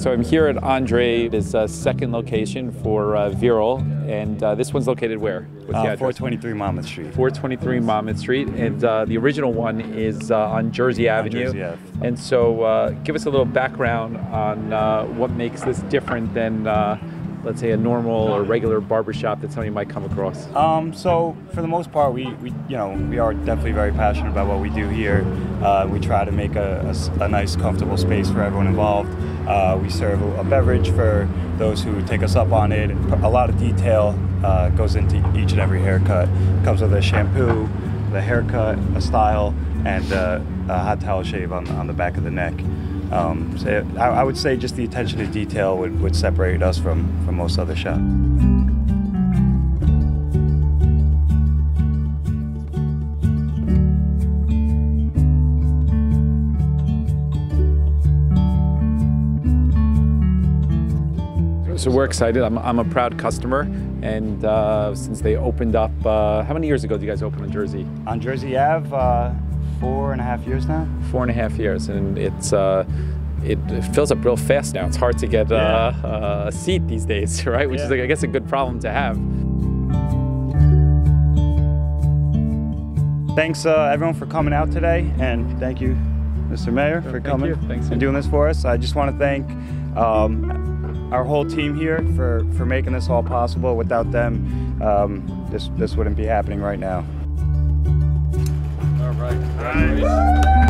So I'm here at Andre, his uh, second location for uh, Virile, and uh, this one's located where? What's uh, 423 Monmouth Street. 423 Monmouth Street, and uh, the original one is uh, on Jersey Avenue. Jersey Ave. And so, uh, give us a little background on uh, what makes this different than, uh, let's say, a normal or regular barbershop that somebody might come across. Um, so for the most part, we, we you know we are definitely very passionate about what we do here. Uh, we try to make a nice, comfortable space for everyone involved. Uh, we serve a beverage for those who take us up on it. A lot of detail uh, goes into each and every haircut. Comes with a shampoo, the haircut, a style, and uh, a hot towel shave on, on the back of the neck. Um, so I, I would say just the attention to detail would, would separate us from, from most other shops. So we're excited. I'm, I'm a proud customer, and uh, since they opened up, uh, how many years ago did you guys open in Jersey? On Jersey Ave, uh, four and a half years now. Four and a half years, and it's uh, it, it fills up real fast now. It's hard to get uh, uh, a seat these days, right? Which is, Yeah. like, I guess, a good problem to have. Thanks uh, everyone for coming out today, and thank you, Mr. Mayor, for thank coming you. Thanks. and doing this for us. I just want to thank um, our whole team here for, for making this all possible. Without them, um, this this wouldn't be happening right now. All right.